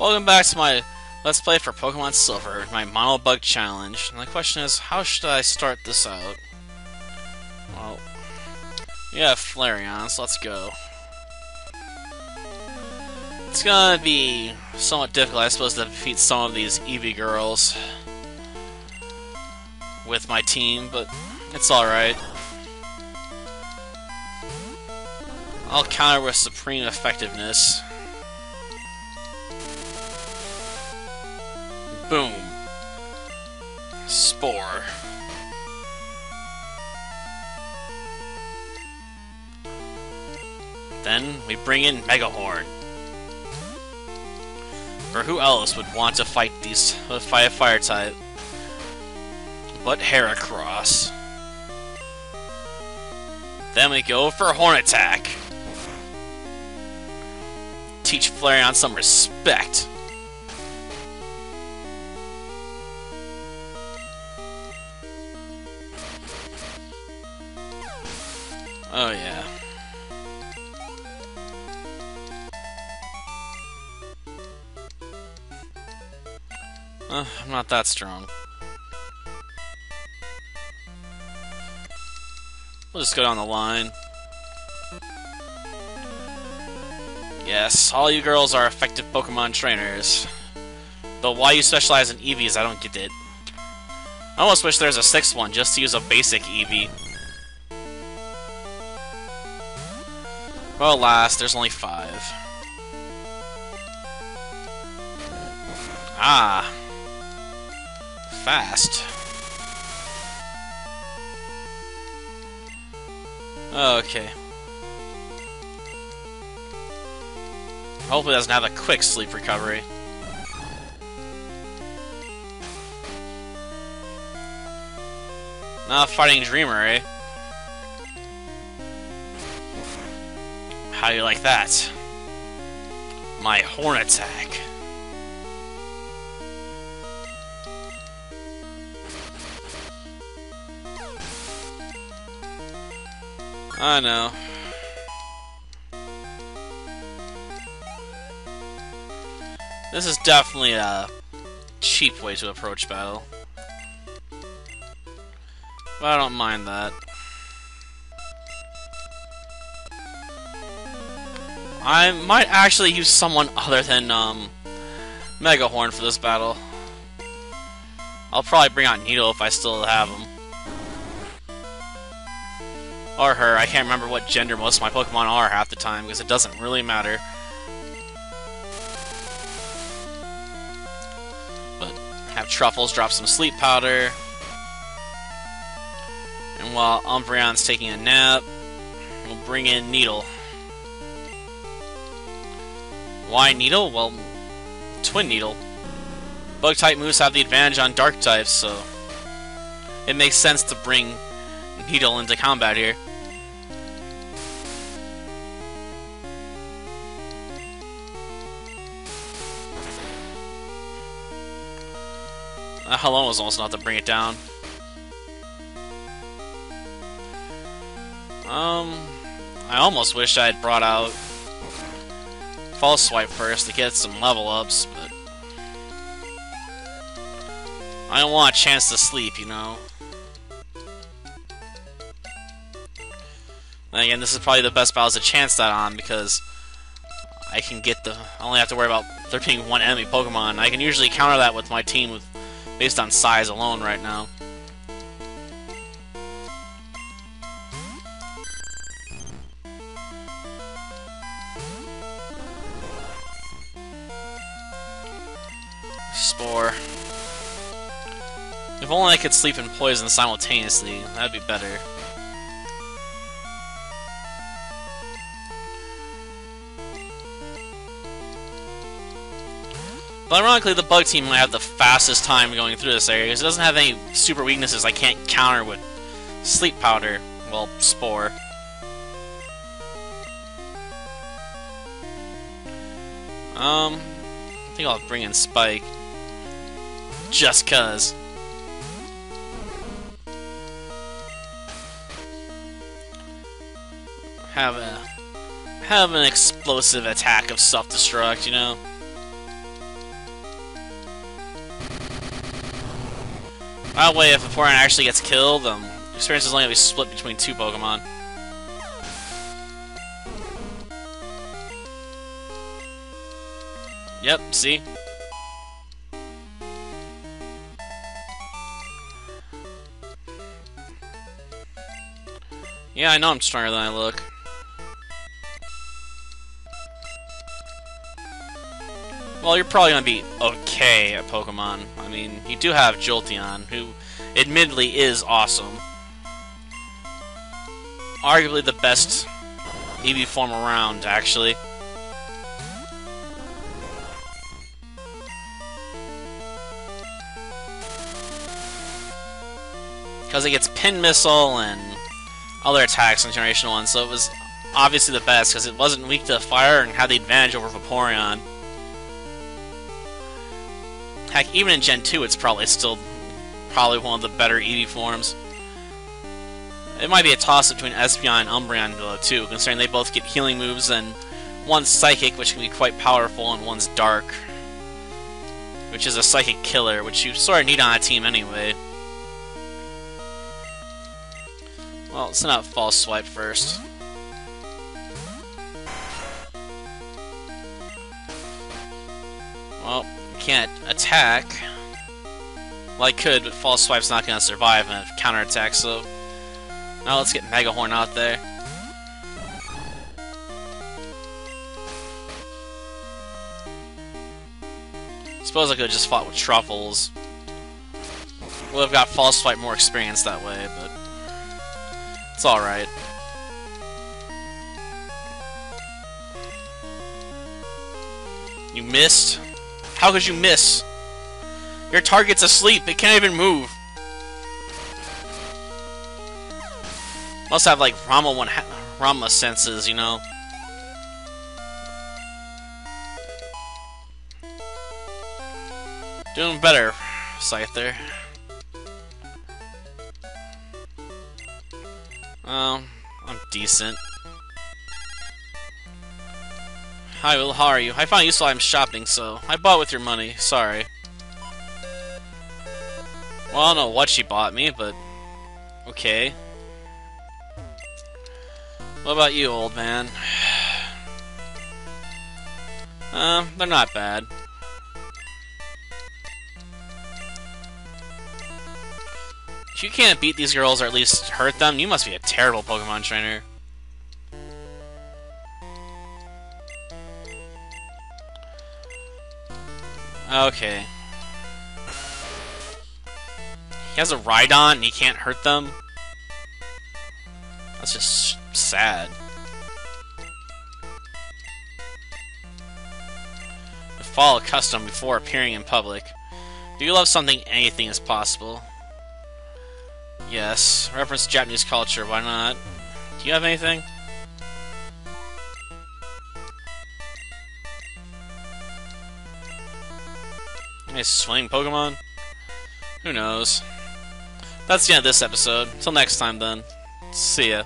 Welcome back to my Let's Play for Pokemon Silver, my Mono Bug Challenge. And the question is, how should I start this out? Well, yeah, Flareon, so let's go. It's gonna be somewhat difficult, I suppose, to defeat some of these Eevee girls with my team, but it's alright. I'll counter with Supreme Effectiveness. Boom. Spore. Then we bring in Megahorn. For who else would want to fight these uh, a fire type? But Heracross. Then we go for Horn Attack. Teach Flareon some respect. Oh yeah. Uh, I'm not that strong. We'll just go down the line. Yes, all you girls are effective Pokemon trainers. Though why you specialize in Eevees, I don't get it. I almost wish there's a sixth one just to use a basic Eevee. Well, last, there's only five. Ah. Fast. Okay. Hopefully doesn't have a quick sleep recovery. Not a fighting Dreamer, eh? How do you like that? My horn attack. I know. This is definitely a cheap way to approach battle. But I don't mind that. I might actually use someone other than um, Megahorn for this battle. I'll probably bring out Needle if I still have him. Or her, I can't remember what gender most of my Pokemon are half the time, because it doesn't really matter. But have Truffles drop some sleep powder. And while Umbreon's taking a nap, we'll bring in Needle. Why Needle? Well, Twin Needle. Bug-type moves have the advantage on Dark types, so it makes sense to bring Needle into combat here. Uh, Hello was almost enough to bring it down. Um, I almost wish I had brought out False Swipe first to get some level ups, but I don't want a chance to sleep, you know. And again, this is probably the best to chance that on because I can get the. I only have to worry about there being one enemy Pokemon. I can usually counter that with my team with based on size alone right now. Spore. If only I could sleep and poison simultaneously, that'd be better. But ironically, the bug team might have the fastest time going through this area because it doesn't have any super weaknesses I can't counter with sleep powder. Well, spore. Um, I think I'll bring in Spike just cuz. Have a have an explosive attack of self-destruct, you know? That way, if a Porygon actually gets killed, um, experience is only going to be split between two Pokemon. Yep, see? Yeah, I know I'm stronger than I look. Well, you're probably going to be okay at Pokemon. I mean, you do have Jolteon, who admittedly is awesome. Arguably the best Eevee form around, actually. Because it gets Pin Missile and other attacks on Generation 1, so it was obviously the best because it wasn't weak to fire and had the advantage over Vaporeon. Heck, even in Gen 2, it's probably still probably one of the better Eevee forms. It might be a toss between Espeon and Umbreon, though, too, considering they both get healing moves, and one's Psychic, which can be quite powerful, and one's Dark, which is a Psychic killer, which you sort of need on a team anyway. Well, let's not false swipe first. Well, can't attack. Well, I could, but false swipe's not gonna survive a counterattack, so... Now let's get Mega Horn out there. Suppose I could have just fought with Truffles. Would have got false swipe more experience that way, but... It's alright. You missed? How could you miss? Your target's asleep. It can't even move. Must have like Rama one Rama senses, you know. Doing better, Scyther. Um, I'm decent. Hi, Will, how are you? I found you useful I'm shopping, so I bought with your money. Sorry. Well, I don't know what she bought me, but... Okay. What about you, old man? Um, they're not bad. If you can't beat these girls or at least hurt them, you must be a terrible Pokemon trainer. Okay. He has a Rhydon and he can't hurt them? That's just sad. Follow custom before appearing in public. Do you love something, anything is possible. Yes. Reference Japanese culture, why not? Do you have anything? Nice swing Pokemon? Who knows? That's the end of this episode. Until next time then. See ya.